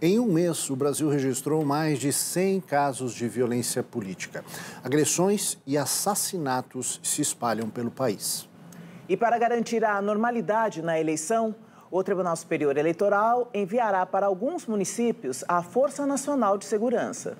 Em um mês, o Brasil registrou mais de 100 casos de violência política. Agressões e assassinatos se espalham pelo país. E para garantir a normalidade na eleição, o Tribunal Superior Eleitoral enviará para alguns municípios a Força Nacional de Segurança.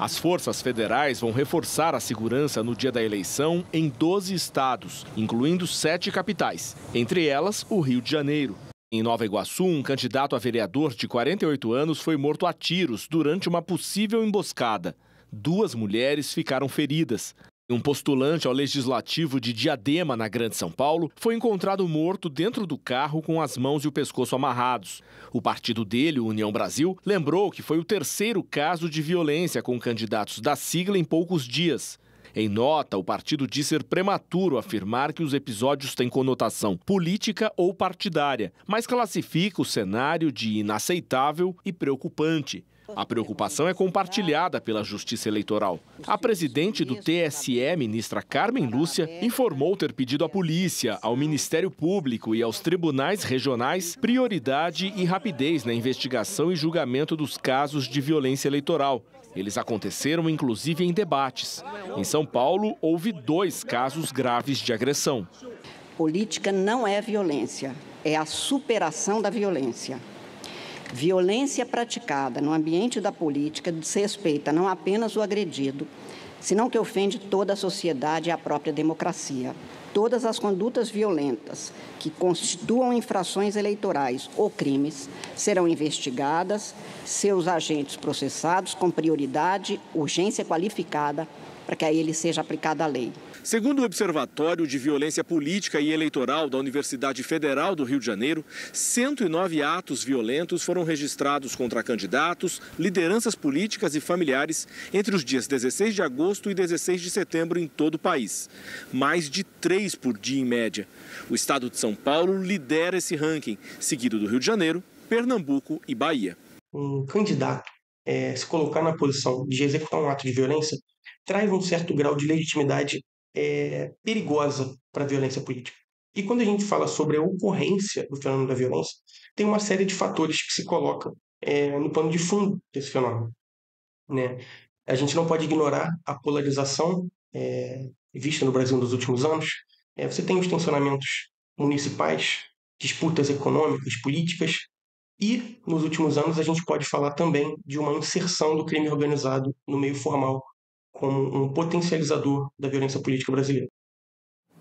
As forças federais vão reforçar a segurança no dia da eleição em 12 estados, incluindo sete capitais, entre elas o Rio de Janeiro. Em Nova Iguaçu, um candidato a vereador de 48 anos foi morto a tiros durante uma possível emboscada. Duas mulheres ficaram feridas. Um postulante ao legislativo de Diadema, na Grande São Paulo, foi encontrado morto dentro do carro com as mãos e o pescoço amarrados. O partido dele, o União Brasil, lembrou que foi o terceiro caso de violência com candidatos da sigla em poucos dias. Em nota, o partido diz ser prematuro afirmar que os episódios têm conotação política ou partidária, mas classifica o cenário de inaceitável e preocupante. A preocupação é compartilhada pela Justiça Eleitoral. A presidente do TSE, ministra Carmen Lúcia, informou ter pedido à polícia, ao Ministério Público e aos tribunais regionais prioridade e rapidez na investigação e julgamento dos casos de violência eleitoral. Eles aconteceram inclusive em debates. Em São Paulo, houve dois casos graves de agressão. Política não é violência, é a superação da violência. Violência praticada no ambiente da política desrespeita não apenas o agredido, senão que ofende toda a sociedade e a própria democracia. Todas as condutas violentas que constituam infrações eleitorais ou crimes serão investigadas, seus agentes processados com prioridade, urgência qualificada, para que a ele seja aplicada a lei. Segundo o Observatório de Violência Política e Eleitoral da Universidade Federal do Rio de Janeiro, 109 atos violentos foram registrados contra candidatos, lideranças políticas e familiares entre os dias 16 de agosto e 16 de setembro em todo o país. Mais de três por dia em média. O estado de São Paulo lidera esse ranking, seguido do Rio de Janeiro, Pernambuco e Bahia. Um candidato é, se colocar na posição de executar um ato de violência traz um certo grau de legitimidade é, perigosa para a violência política. E quando a gente fala sobre a ocorrência do fenômeno da violência, tem uma série de fatores que se colocam é, no pano de fundo desse fenômeno. Né? A gente não pode ignorar a polarização é, vista no Brasil nos últimos anos. É, você tem os tensionamentos municipais, disputas econômicas, políticas, e nos últimos anos a gente pode falar também de uma inserção do crime organizado no meio formal como um potencializador da violência política brasileira.